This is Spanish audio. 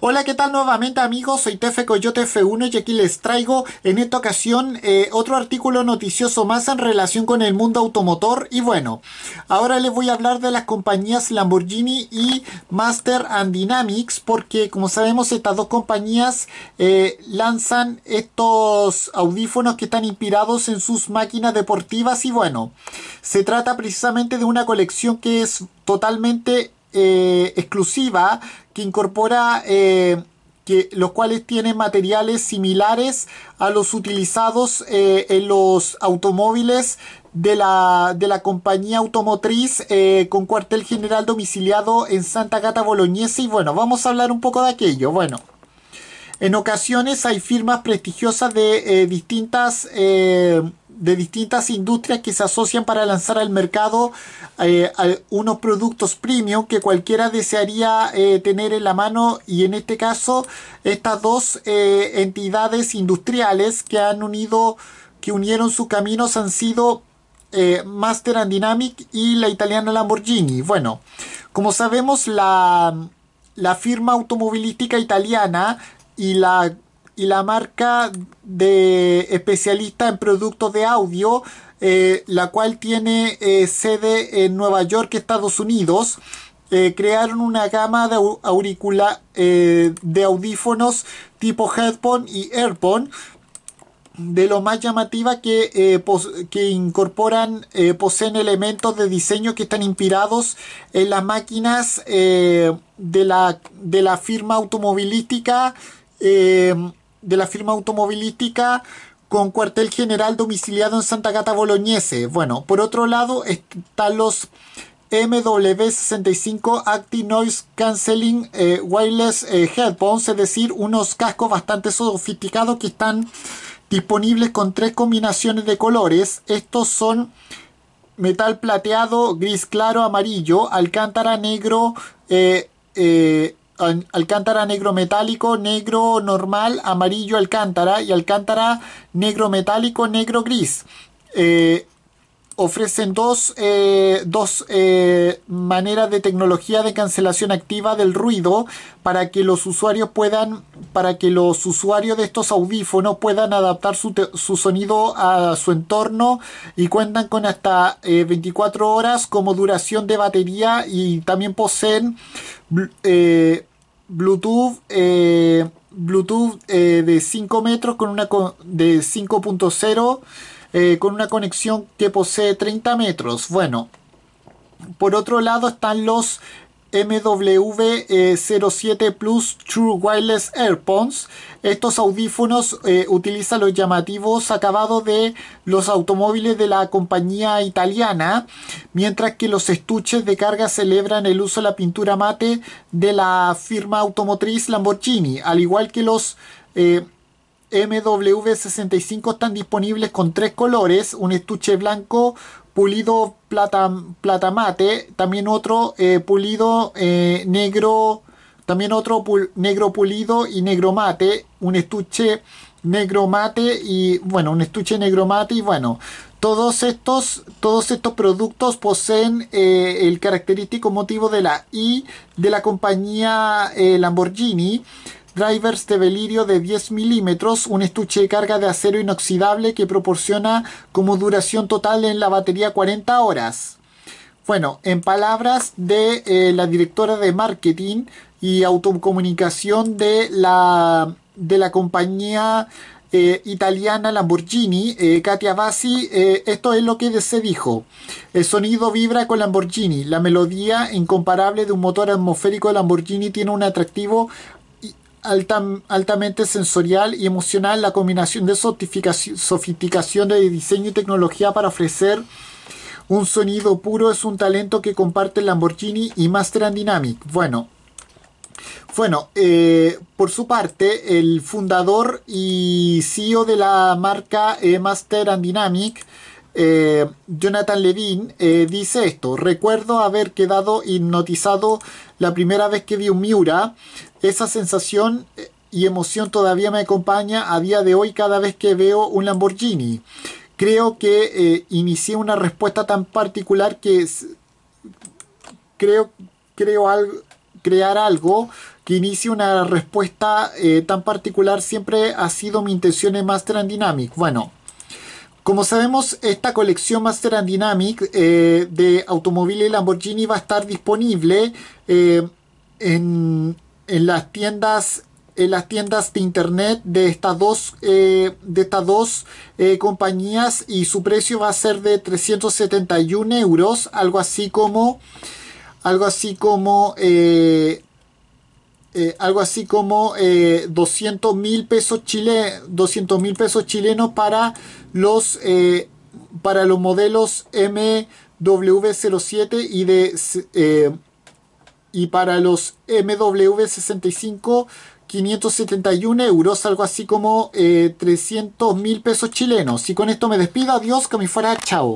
Hola, ¿qué tal nuevamente amigos? Soy Tefe Coyote F1 y aquí les traigo en esta ocasión eh, otro artículo noticioso más en relación con el mundo automotor y bueno, ahora les voy a hablar de las compañías Lamborghini y Master and Dynamics porque como sabemos estas dos compañías eh, lanzan estos audífonos que están inspirados en sus máquinas deportivas y bueno, se trata precisamente de una colección que es totalmente eh, exclusiva que incorpora eh, que, los cuales tienen materiales similares a los utilizados eh, en los automóviles de la, de la compañía automotriz con cuartel general domiciliado en Santa Gata Bolognese y bueno, vamos a hablar un poco de aquello. Bueno, en ocasiones hay firmas prestigiosas de distintas de distintas industrias que se asocian para lanzar al mercado eh, unos productos premium que cualquiera desearía eh, tener en la mano. Y en este caso estas dos eh, entidades industriales que han unido que unieron sus caminos han sido Master and Dynamic y la italiana Lamborghini. Bueno como sabemos la, la firma automovilística italiana y la y la marca de especialista en productos de audio, eh, la cual tiene eh, sede en Nueva York, Estados Unidos. Eh, crearon una gama de auricula de audífonos tipo headphone y earphone de lo más llamativa que, que incorporan, poseen elementos de diseño que están inspirados en las máquinas de, la, de la firma automovilística de la firma automovilística con cuartel general domiciliado en Santa Gata Bolognese. Bueno, por otro lado están los MW65 Active Noise Cancelling eh, Wireless eh, Headphones, es decir, unos cascos bastante sofisticados que están disponibles con tres combinaciones de colores. Estos son metal plateado, gris claro, amarillo, alcántara negro, eh, alcántara negro metálico, negro normal, amarillo alcántara y alcántara negro metálico, negro gris. Eh, ofrecen dos, eh, dos eh, maneras de tecnología de cancelación activa del ruido para que los usuarios puedan para que los usuarios de estos audífonos puedan adaptar su, su sonido a su entorno y cuentan con hasta 24 horas como duración de batería y también poseen eh, Bluetooth, eh, Bluetooth eh, de 5 metros con una de 5.0 con una conexión que posee 30 metros. Bueno, por otro lado están los MW07 Plus True Wireless AirPods. Estos audífonos eh, utilizan los llamativos acabados de los automóviles de la compañía italiana, mientras que los estuches de carga celebran el uso de la pintura mate de la firma automotriz Lamborghini, al igual que los eh, MW65 están disponibles con tres colores, un estuche blanco, pulido plata, plata mate, también otro eh, pulido eh, negro, también otro negro pulido y negro mate, un estuche negro mate y bueno, un estuche negro mate y bueno, todos estos, todos estos productos poseen eh, el característico motivo de la I de la compañía Lamborghini drivers de velirio de 10 milímetros, un estuche de carga de acero inoxidable que proporciona como duración total en la batería 40 horas. Bueno, en palabras de eh, la directora de marketing y autocomunicación de la, de la compañía eh, italiana Lamborghini, eh, Katia Bassi, esto es lo que se dijo. El sonido vibra con Lamborghini. La melodía incomparable de un motor atmosférico de Lamborghini tiene un atractivo altamente sensorial y emocional, la combinación de sofisticación de diseño y tecnología para ofrecer un sonido puro es un talento que comparte Lamborghini y Master and Dynamic. Bueno, bueno, eh, por su parte, el fundador y CEO de la marca eh, Master and Dynamic, eh, Jonathan Levine, dice esto, recuerdo haber quedado hipnotizado la primera vez que vi un Miura esa sensación eh, y emoción todavía me acompaña a día de hoy cada vez que veo un Lamborghini. Creo que eh, inicié una respuesta tan particular que creo, creo crear algo que inicie una respuesta eh, tan particular siempre ha sido mi intención en Master and Dynamic. Bueno, como sabemos, esta colección Master and Dynamic eh, de automóviles Lamborghini va a estar disponible eh, en, en, las tiendas en las tiendas de internet de estas dos de estas dos compañías y su precio va a ser de 371 euros algo así como algo así como eh, algo así como 200 eh, mil pesos chile 200 mil pesos chilenos para los eh, para los modelos MW07 y de y para los MW65 571 euros, algo así como 300 mil pesos chilenos. Y con esto me despido, adiós, que me fuera, chao.